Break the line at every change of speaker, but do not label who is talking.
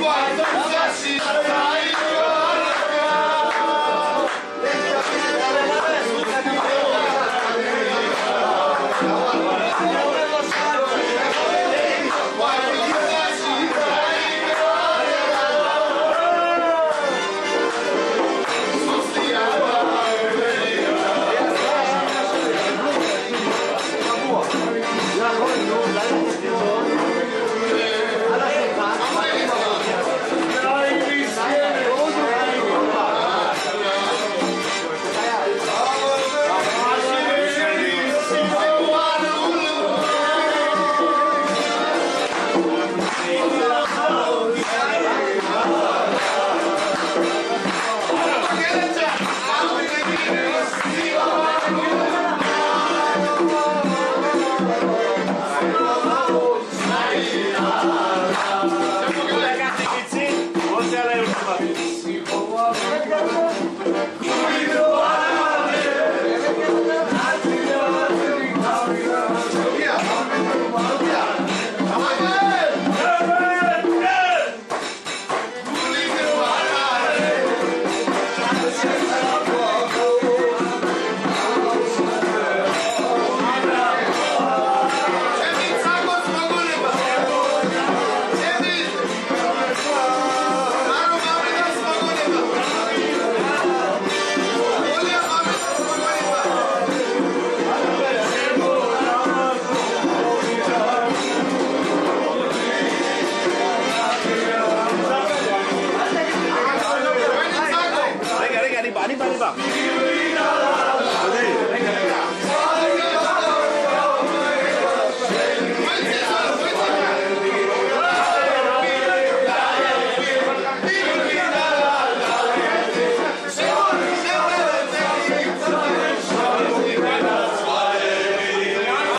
iguais. Amen.
バレバレバ